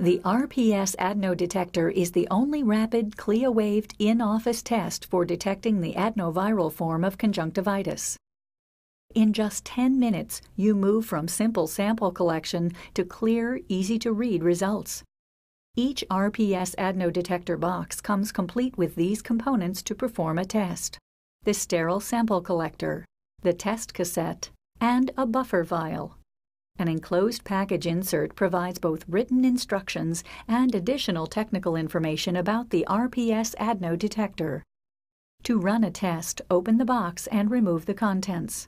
The RPS adeno-detector is the only rapid CLIA-waived in-office test for detecting the adenoviral form of conjunctivitis. In just 10 minutes, you move from simple sample collection to clear, easy-to-read results. Each RPS adeno-detector box comes complete with these components to perform a test. The sterile sample collector, the test cassette, and a buffer vial. An enclosed package insert provides both written instructions and additional technical information about the RPS adeno detector. To run a test, open the box and remove the contents.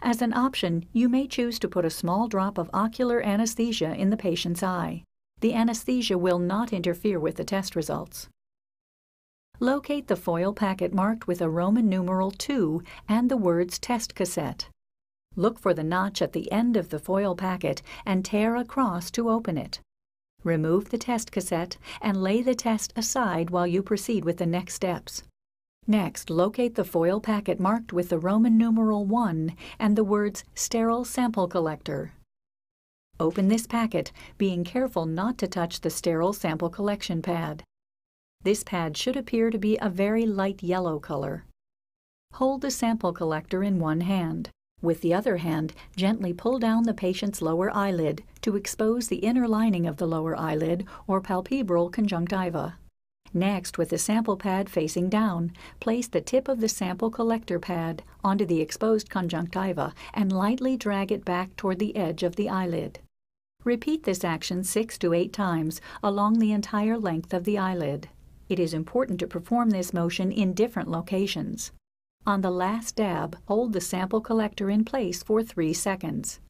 As an option, you may choose to put a small drop of ocular anesthesia in the patient's eye. The anesthesia will not interfere with the test results. Locate the foil packet marked with a Roman numeral 2 and the words test cassette. Look for the notch at the end of the foil packet and tear across to open it. Remove the test cassette and lay the test aside while you proceed with the next steps. Next, locate the foil packet marked with the Roman numeral 1 and the words Sterile Sample Collector. Open this packet, being careful not to touch the sterile sample collection pad. This pad should appear to be a very light yellow color. Hold the sample collector in one hand. With the other hand, gently pull down the patient's lower eyelid to expose the inner lining of the lower eyelid or palpebral conjunctiva. Next, with the sample pad facing down, place the tip of the sample collector pad onto the exposed conjunctiva and lightly drag it back toward the edge of the eyelid. Repeat this action six to eight times along the entire length of the eyelid. It is important to perform this motion in different locations. On the last dab, hold the sample collector in place for 3 seconds.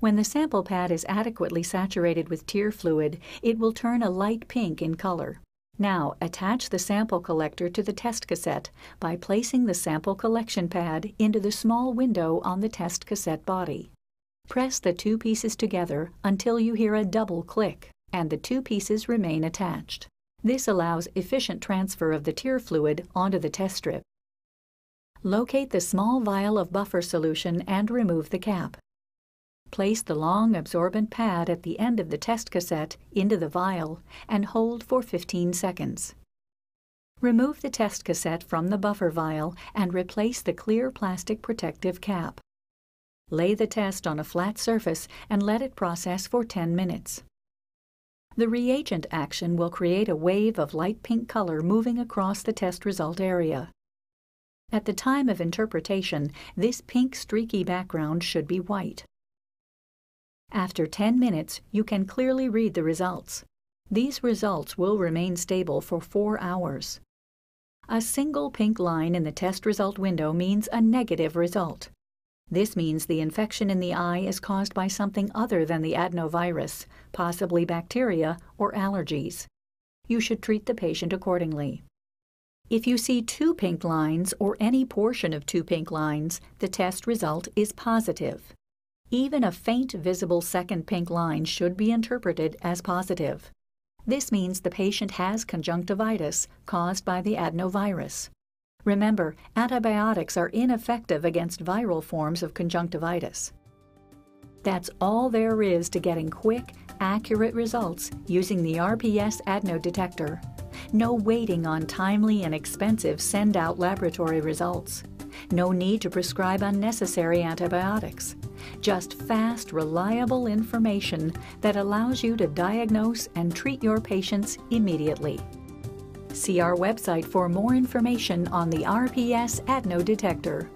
When the sample pad is adequately saturated with tear fluid, it will turn a light pink in color. Now, attach the sample collector to the test cassette by placing the sample collection pad into the small window on the test cassette body. Press the two pieces together until you hear a double click, and the two pieces remain attached. This allows efficient transfer of the tear fluid onto the test strip. Locate the small vial of buffer solution and remove the cap. Place the long absorbent pad at the end of the test cassette into the vial and hold for 15 seconds. Remove the test cassette from the buffer vial and replace the clear plastic protective cap. Lay the test on a flat surface and let it process for 10 minutes. The reagent action will create a wave of light pink color moving across the test result area. At the time of interpretation, this pink streaky background should be white. After 10 minutes, you can clearly read the results. These results will remain stable for 4 hours. A single pink line in the test result window means a negative result. This means the infection in the eye is caused by something other than the adenovirus, possibly bacteria or allergies. You should treat the patient accordingly. If you see two pink lines or any portion of two pink lines, the test result is positive. Even a faint visible second pink line should be interpreted as positive. This means the patient has conjunctivitis caused by the adenovirus. Remember, antibiotics are ineffective against viral forms of conjunctivitis. That's all there is to getting quick, accurate results using the RPS adeno detector. No waiting on timely and expensive send out laboratory results. No need to prescribe unnecessary antibiotics. Just fast, reliable information that allows you to diagnose and treat your patients immediately. See our website for more information on the RPS adeno detector.